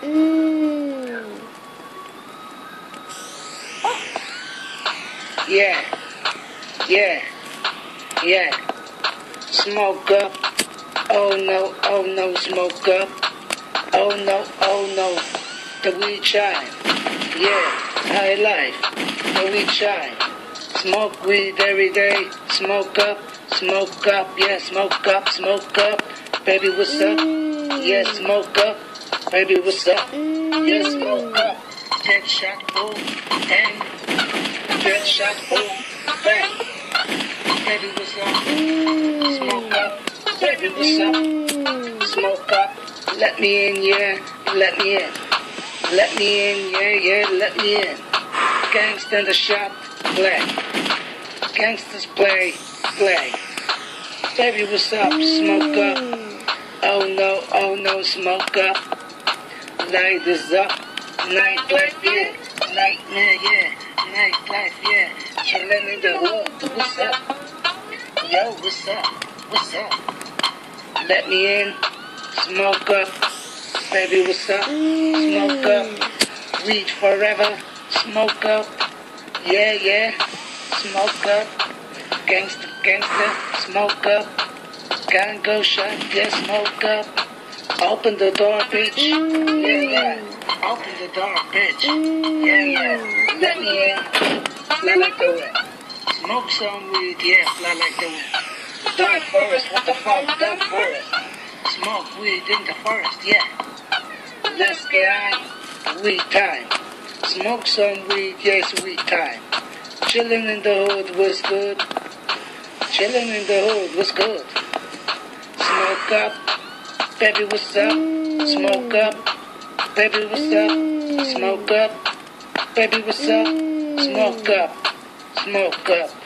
Mmm. Yeah, yeah, yeah. Smoke up. Oh no, oh no, smoke up. Oh no, oh no, the weed shine. Yeah, high life, the weed shine. Smoke weed every day. Smoke up, smoke up, yeah, smoke up, smoke up. Baby, what's up? Yeah, mm. smoke up. Baby, what's up? Yeah, mm. smoke up. Ten shot, boom, bang. Ten shot, boom, bang. Baby, what's up? Mm. Smoke up. Baby, what's up? Smoke up. Let me in, yeah. Let me in. Let me in, yeah, yeah, let me in. Gangsta in the shop, play. Gangsters play, play. Baby, what's up? Smoke up. Oh no, oh no, smoke up. Light is up. Nightlife, yeah. Nightmare, yeah. Nightlife, yeah. Chillin' in the hood. What's up? Yo, what's up? What's up? Let me in. Smoke up. Baby, what's up? Smoke up. Weed forever. Smoke up. Yeah, yeah. Smoke up. Gangster, gangsta. Smoke up. Gun go shot. Yeah, smoke up. Open the door, bitch. Yeah, yeah. Open the door, bitch. Yeah, yeah. Let me in. Fly like the wind. Smoke some weed, yeah, fly like the wind. Dark forest, what the fuck? Dark forest. Smoke weed in the forest, yeah. Let's get high. Weed time. Smoke some weed, yes, weed time. Chillin' in the hood was good. Chillin' in the hood was good. Smoke up. Baby, what's up? Smoke up. Baby, what's up? Smoke up. Baby, what's up? Smoke up. Smoke up.